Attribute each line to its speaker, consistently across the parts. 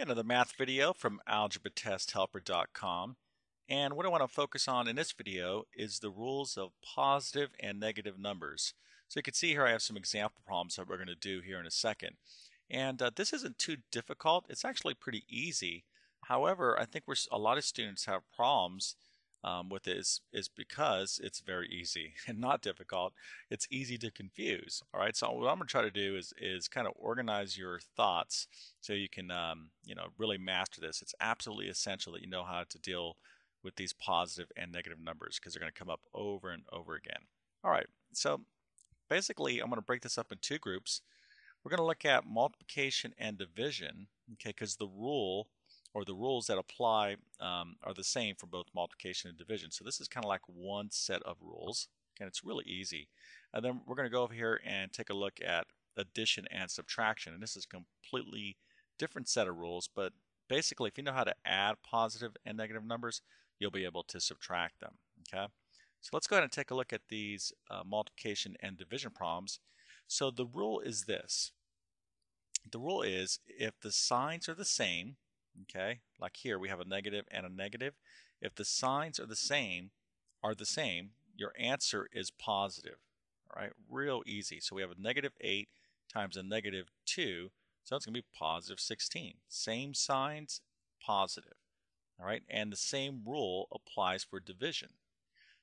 Speaker 1: Another math video from algebratesthelper.com. And what I want to focus on in this video is the rules of positive and negative numbers. So you can see here I have some example problems that we're going to do here in a second. And uh, this isn't too difficult. It's actually pretty easy. However, I think we're, a lot of students have problems um, with this is because it's very easy and not difficult. It's easy to confuse. All right. So what I'm going to try to do is is kind of organize your thoughts so you can um, you know really master this. It's absolutely essential that you know how to deal with these positive and negative numbers because they're going to come up over and over again. All right. So basically, I'm going to break this up in two groups. We're going to look at multiplication and division, okay, because the rule or the rules that apply um, are the same for both multiplication and division. So this is kind of like one set of rules. and it's really easy. And then we're going to go over here and take a look at addition and subtraction. And this is a completely different set of rules, but basically if you know how to add positive and negative numbers, you'll be able to subtract them. Okay. So let's go ahead and take a look at these uh, multiplication and division problems. So the rule is this. The rule is if the signs are the same, okay? Like here we have a negative and a negative. If the signs are the same are the same your answer is positive all right? Real easy. So we have a negative 8 times a negative 2 so it's going to be positive 16 same signs positive all right? And the same rule applies for division.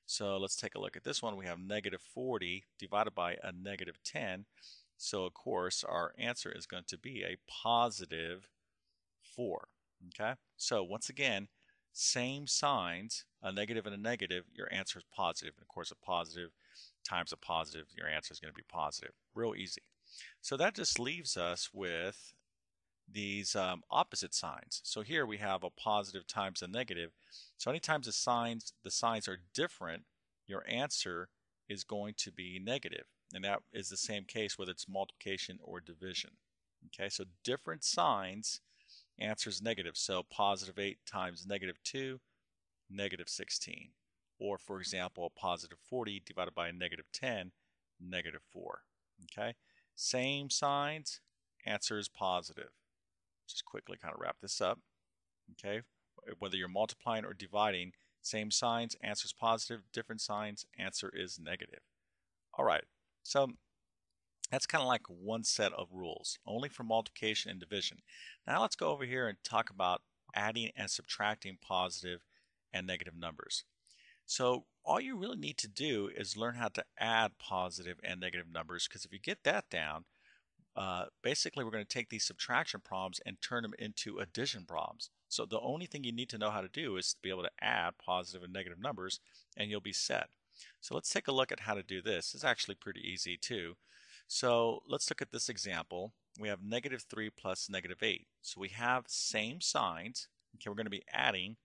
Speaker 1: So let's take a look at this one. We have negative 40 divided by a negative 10 so of course our answer is going to be a positive 4 Okay, so once again, same signs, a negative and a negative, your answer is positive. And of course, a positive times a positive, your answer is going to be positive. Real easy. So that just leaves us with these um, opposite signs. So here we have a positive times a negative. So anytime the signs the signs are different, your answer is going to be negative. And that is the same case whether it's multiplication or division. Okay, so different signs Answer is negative, so positive 8 times negative 2, negative 16. Or, for example, positive 40 divided by a negative 10, negative 4. Okay, same signs, answer is positive. Just quickly kind of wrap this up. Okay, whether you're multiplying or dividing, same signs, answer is positive, different signs, answer is negative. All right, so that's kind of like one set of rules, only for multiplication and division. Now let's go over here and talk about adding and subtracting positive and negative numbers. So all you really need to do is learn how to add positive and negative numbers because if you get that down, uh, basically we're going to take these subtraction problems and turn them into addition problems. So the only thing you need to know how to do is to be able to add positive and negative numbers and you'll be set. So let's take a look at how to do this. It's actually pretty easy too. So let's look at this example. We have negative 3 plus negative 8. So we have same signs. Okay, we're going to be adding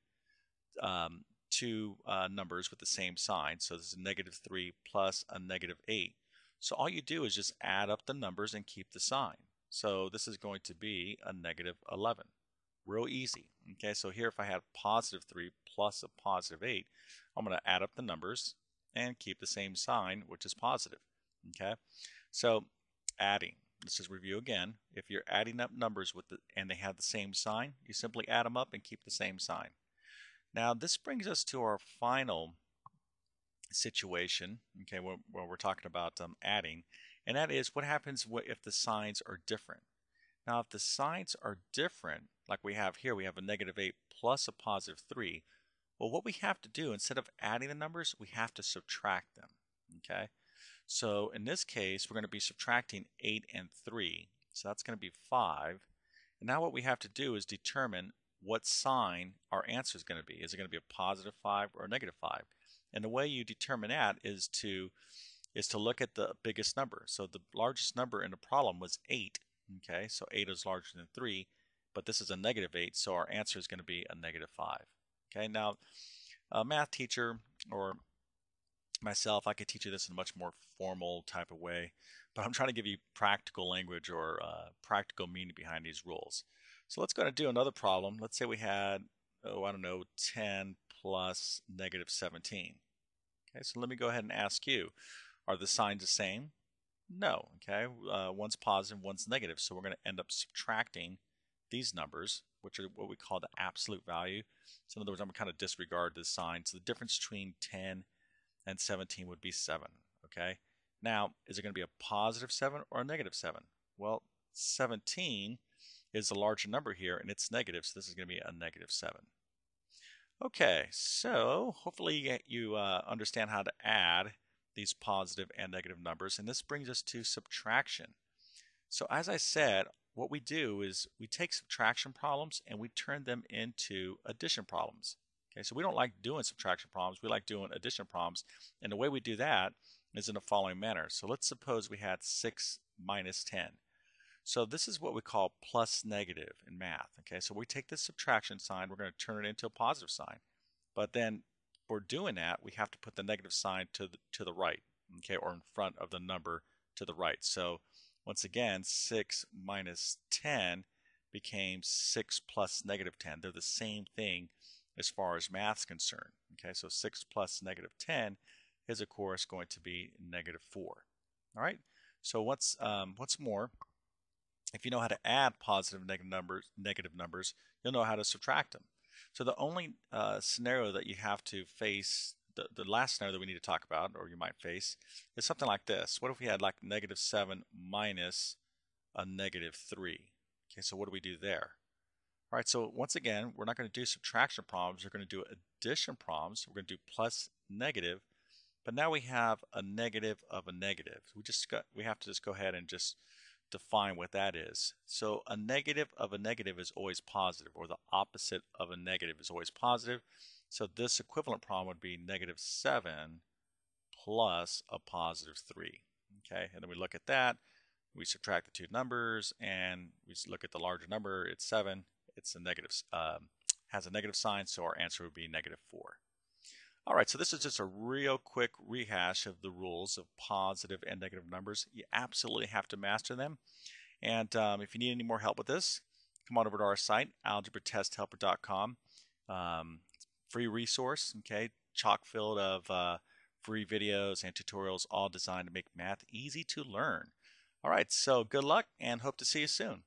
Speaker 1: um, two uh, numbers with the same sign. So this is negative 3 plus a negative 8. So all you do is just add up the numbers and keep the sign. So this is going to be a negative 11. Real easy. Okay, so here if I have positive 3 plus a positive 8, I'm going to add up the numbers and keep the same sign, which is positive. Okay, so adding, let's just review again. If you're adding up numbers with the, and they have the same sign, you simply add them up and keep the same sign. Now this brings us to our final situation, okay, where, where we're talking about um, adding, and that is what happens if the signs are different. Now if the signs are different, like we have here, we have a negative 8 plus a positive 3, well what we have to do, instead of adding the numbers, we have to subtract them, okay? So in this case, we're going to be subtracting 8 and 3. So that's going to be 5. And now what we have to do is determine what sign our answer is going to be. Is it going to be a positive 5 or a negative 5? And the way you determine that is to is to look at the biggest number. So the largest number in the problem was 8. Okay, so 8 is larger than 3, but this is a negative 8, so our answer is going to be a negative 5. Okay, now a math teacher or myself, I could teach you this in a much more formal type of way, but I'm trying to give you practical language or uh, practical meaning behind these rules. So let's go and do another problem. Let's say we had, oh, I don't know, 10 plus negative 17. Okay, so let me go ahead and ask you, are the signs the same? No, okay, uh, one's positive, one's negative, so we're going to end up subtracting these numbers, which are what we call the absolute value. So in other words, I'm going to kind of disregard this sign. So the difference between 10 and 17 would be 7. Okay. Now, is it going to be a positive 7 or a negative 7? Well, 17 is the larger number here, and it's negative, so this is going to be a negative 7. Okay, so hopefully you uh, understand how to add these positive and negative numbers, and this brings us to subtraction. So as I said, what we do is we take subtraction problems and we turn them into addition problems. Okay, so we don't like doing subtraction problems, we like doing addition problems, and the way we do that is in the following manner. So let's suppose we had 6 minus 10. So this is what we call plus negative in math. Okay, so we take this subtraction sign, we're going to turn it into a positive sign. But then for doing that, we have to put the negative sign to the, to the right, okay, or in front of the number to the right. So once again, 6 minus 10 became 6 plus negative 10. They're the same thing as far as math's concerned. Okay, so 6 plus negative 10 is of course going to be negative 4. All right, so what's, um, what's more, if you know how to add positive negative numbers, negative numbers, you'll know how to subtract them. So the only uh, scenario that you have to face, the, the last scenario that we need to talk about, or you might face, is something like this. What if we had like negative 7 minus a negative 3? Okay, so what do we do there? All right, so once again, we're not going to do subtraction problems. We're going to do addition problems. We're going to do plus negative, but now we have a negative of a negative. We just got, we have to just go ahead and just define what that is. So a negative of a negative is always positive, or the opposite of a negative is always positive. So this equivalent problem would be negative 7 plus a positive 3. Okay, and then we look at that, we subtract the two numbers, and we look at the larger number, it's 7, it's a negative, um, has a negative sign, so our answer would be negative 4. All right, so this is just a real quick rehash of the rules of positive and negative numbers. You absolutely have to master them. And um, if you need any more help with this, come on over to our site, algebratesthelper.com. Um, free resource, okay, chock filled of uh, free videos and tutorials, all designed to make math easy to learn. All right, so good luck and hope to see you soon.